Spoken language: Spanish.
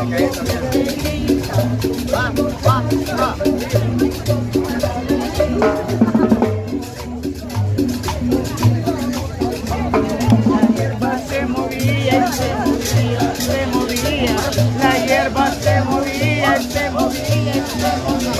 La hierba se movía, se movía, se movía, la hierba se movía, se movía, se movía.